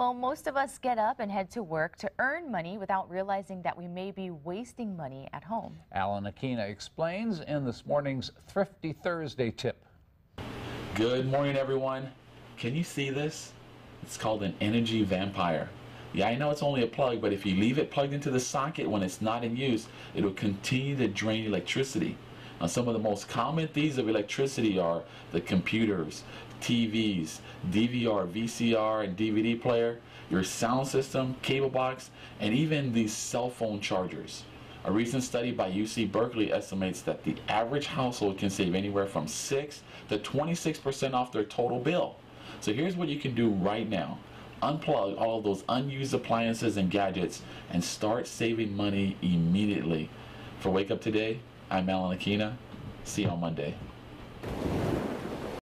Well, most of us get up and head to work to earn money without realizing that we may be wasting money at home. Alan Akina explains in this morning's Thrifty Thursday tip. Good morning, everyone. Can you see this? It's called an energy vampire. Yeah, I know it's only a plug, but if you leave it plugged into the socket when it's not in use, it will continue to drain electricity. Some of the most common thieves of electricity are the computers, TVs, DVR, VCR, and DVD player, your sound system, cable box, and even these cell phone chargers. A recent study by UC Berkeley estimates that the average household can save anywhere from 6 to 26% off their total bill. So here's what you can do right now. Unplug all of those unused appliances and gadgets and start saving money immediately. For Wake Up Today, I'm Alan Akina. See you on Monday.